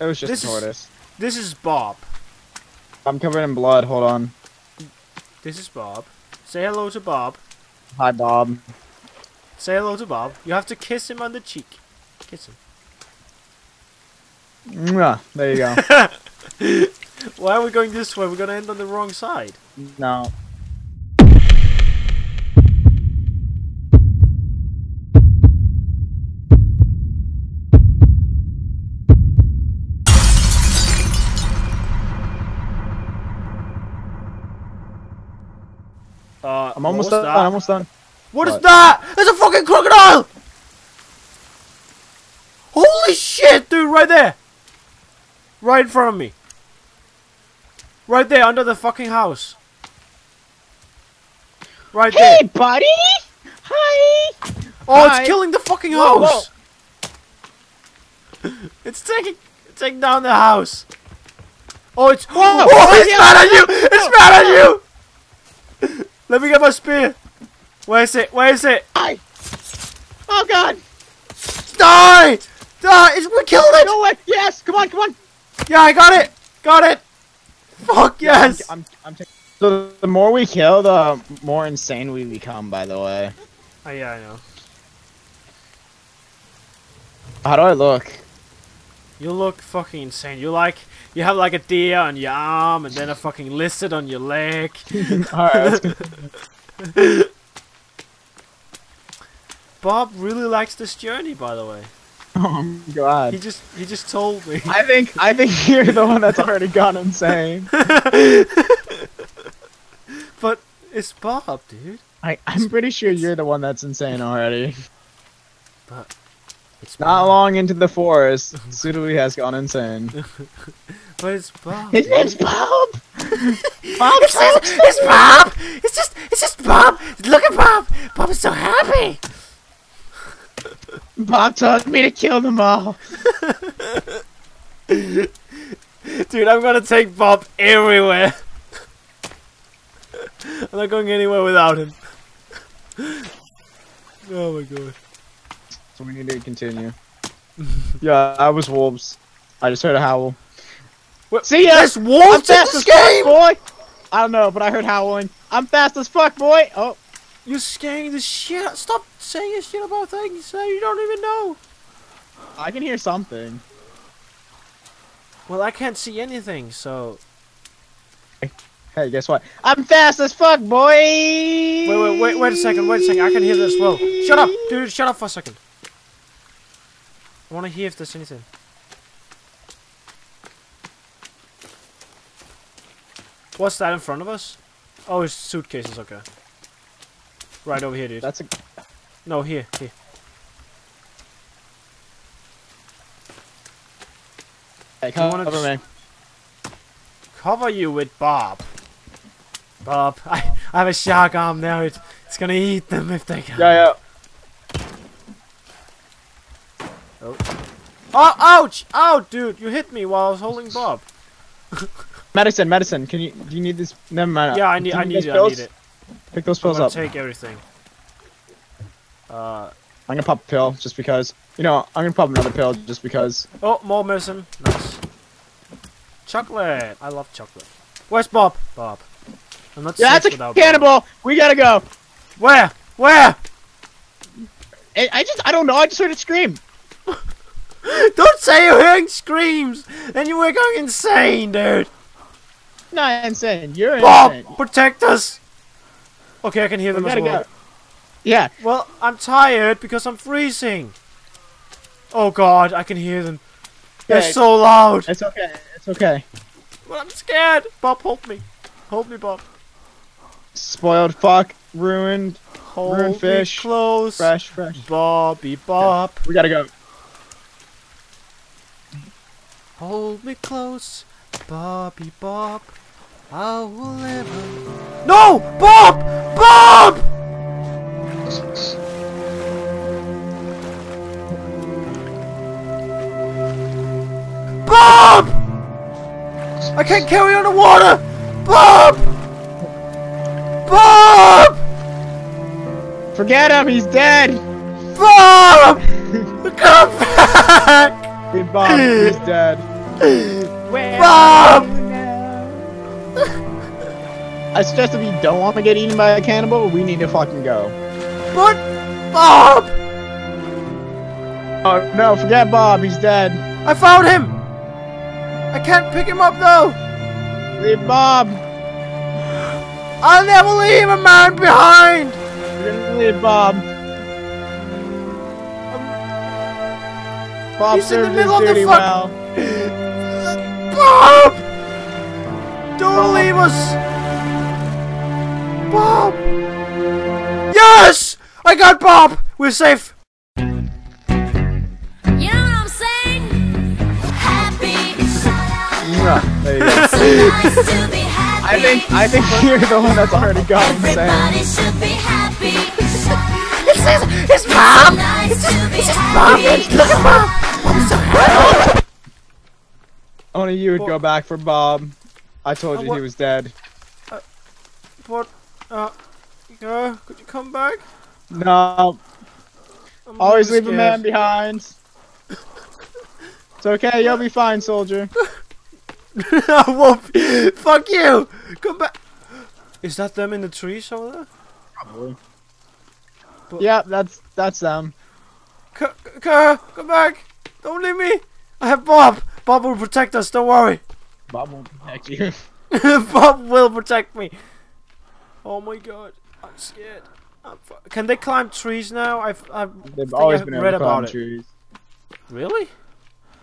It was just This a is- This is Bob. I'm covered in blood. Hold on. This is Bob. Say hello to Bob. Hi, Bob. Say hello to Bob. You have to kiss him on the cheek. Kiss him. Mwah. There you go. Why are we going this way? We're gonna end on the wrong side. no. Uh, I'm almost done. that? I'm almost done. What is What? that? There's a fucking crocodile! Holy shit, dude, right there! Right in front of me. Right there, under the fucking house. Right there. Hey, buddy. Hi. Oh, hi. it's killing the fucking Whoa, house! it's taking taking down the house. Oh, it's Whoa, oh, it's mad at you! It's mad at you! Let me get my spear. Where is it? Where is it? Hi. Oh God. Die! Die! It's, we killed it! No way. Yes. Come on. Come on. Yeah, I got it! Got it! Fuck yes! I'm. I'm, I'm. So the more we kill, the more insane we become. By the way. Oh, yeah, I know. How do I look? You look fucking insane. You like, you have like a deer on your arm and then a fucking lizard on your leg. All right. Bob really likes this journey, by the way. Oh my God. He just, he just told me. I think I think you're the one that's already gone insane. but it's Bob, dude. I, I'm pretty sure you're the one that's insane already. But it's Not Bob. long into the forest, Sudowee has gone insane. But it's Bob. His name's Bob. Bob It's, just, it's Bob. It's just, it's just Bob. Look at Bob. Bob is so happy. Bob told me to kill them all. Dude, I'm gonna take Bob everywhere. I'm not going anywhere without him. Oh my god. So we need to continue. yeah, I was wolves. I just heard a howl. What? See ya! There's wolves I'm in fast this as fuck, boy. I don't know, but I heard howling. I'm fast as fuck, boy. Oh, You're scaring the shit out. Stop saying shit about things that you don't even know. I can hear something. Well, I can't see anything, so. Hey, guess what? I'm fast as fuck, boy. Wait, wait, wait, wait a second, wait a second. I can hear this as well. Shut up, dude, shut up for a second. I wanna hear if there's anything. What's that in front of us? Oh, it's suitcases, okay. Right over here, dude. That's a. No, here, here. Hey, cover me. Cover you with Bob. Bob, I, I have a shark arm now. It, it's gonna eat them if they can. Yeah, yeah. Ouch! Ow, dude, you hit me while I was holding Bob. Medicine, medicine. Can you? Do you need this? Never mind. Yeah, I need, I need it, I need it. Pick those pills up. take everything. Uh, I'm gonna pop a pill just because. You know, I'm gonna pop another pill just because. oh, more medicine. Nice. Chocolate. I love chocolate. Where's Bob? Bob. I'm not Yeah, that's a cannibal. We gotta go. Where? Where? I, I just, I don't know. I just heard it scream. Don't say you're hearing screams. Then you were going insane, dude. Not insane. You're Bob, insane. protect us. Okay, I can hear We them as well. go. Yeah. Well, I'm tired because I'm freezing. Oh god, I can hear them. They're Okay. so loud. It's okay. It's okay. But I'm scared. Bob, hold me. Hold me, Bob. Spoiled fuck. Ruined. Hold Ruined fish. close. Fresh. Fresh. Bobby Bob. We gotta go. Hold me close. Bobby Bob. I will never. No! Bob! Bob! Bob! I can't carry on the water! Bob! Bob! Forget him. He's dead. Bob! Come back! Hey, Bob. he's dead. Where Bob! are you now? I suggest if you don't want to get eaten by a cannibal, we need to fucking go. What? Bob! Oh no, forget Bob, he's dead. I found him! I can't pick him up though! Leave Bob. I'll never leave a man behind! We're gonna leave Bob. Bob He's in the middle his of the duty fuck- well. Bob! Don't Bob. leave us! Bob! Yes! I got Bob! We're safe! You know what I'm saying? Happy. Yeah, there you go. So nice to be happy. I think I think you're the one that's already gone Everybody insane. should be happy. It's his, it's Bob! Nice to be Bob! happy. Look at Bob! I'm so happy! Only you would Well- go back for Bob. I told Uh, you what- he was dead. What? Uh, uh, could you come back? No, I'm always really leave a man behind. It's okay, you'll be fine, soldier. I won't be- Fuck you! Come back! Is that them in the trees over there? Probably. But- Yep, that's that's them. C- c- come back! Don't leave me! I have Bob! Bob will protect us, don't worry! Bob won't protect you. Bob will protect me! Oh my god, I'm scared. I'm Can they climb trees now? I've, I've They've always I've been read about it. trees. Really?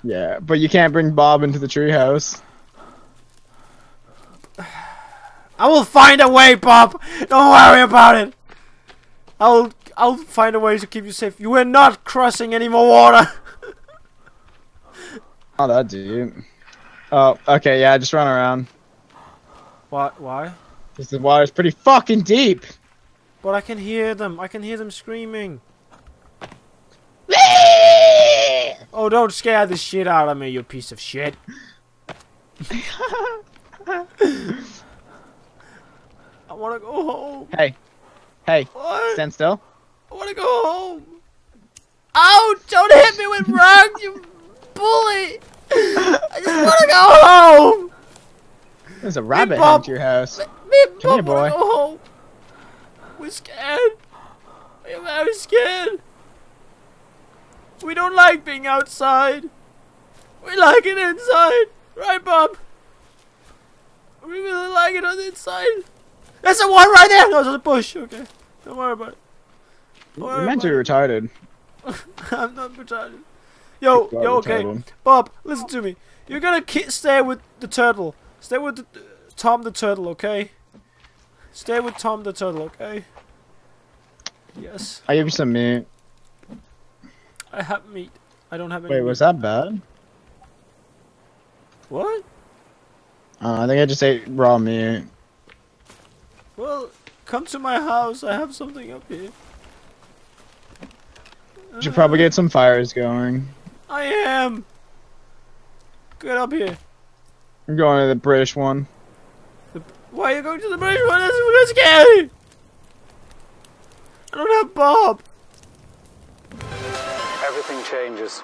Yeah, but you can't bring Bob into the treehouse. I will find a way, Bob! Don't worry about it! I'll I'll find a way to keep you safe. You are not crossing any more water! Oh, that dude. Oh, okay, yeah, just run around. Why? Why? Because the water's pretty fucking deep. But I can hear them. I can hear them screaming. Oh, don't scare the shit out of me, you piece of shit. I wanna go home. Hey, hey, What? stand still. I wanna go home. Ow! Don't hit me with rocks, you bully! I just wanna go oh! home! There's a rabbit to your house. Me and Come here, boy. go home. We're scared. We're very scared. We don't like being outside. We like it inside. Right, Bob? We really like it on the inside. There's a one right there! No, there's a bush. Okay. Don't worry about it. Don't You're meant to be retarded. I'm not retarded. Yo, yo, okay. retarded. Bob, listen to me. You're gonna ki- stay with the turtle. Stay with the, Tom the turtle, okay? Stay with Tom the turtle, okay? Yes. Give you some meat. I have meat. I don't have any. Wait, meat. was that bad? What? Uh, I think I just ate raw meat. Well, come to my house. I have something up here. You should probably get some fires going. I am. Get up here. I'm going to the British one. Why are you going to the British one? That's really scary. I don't have Bob. Everything changes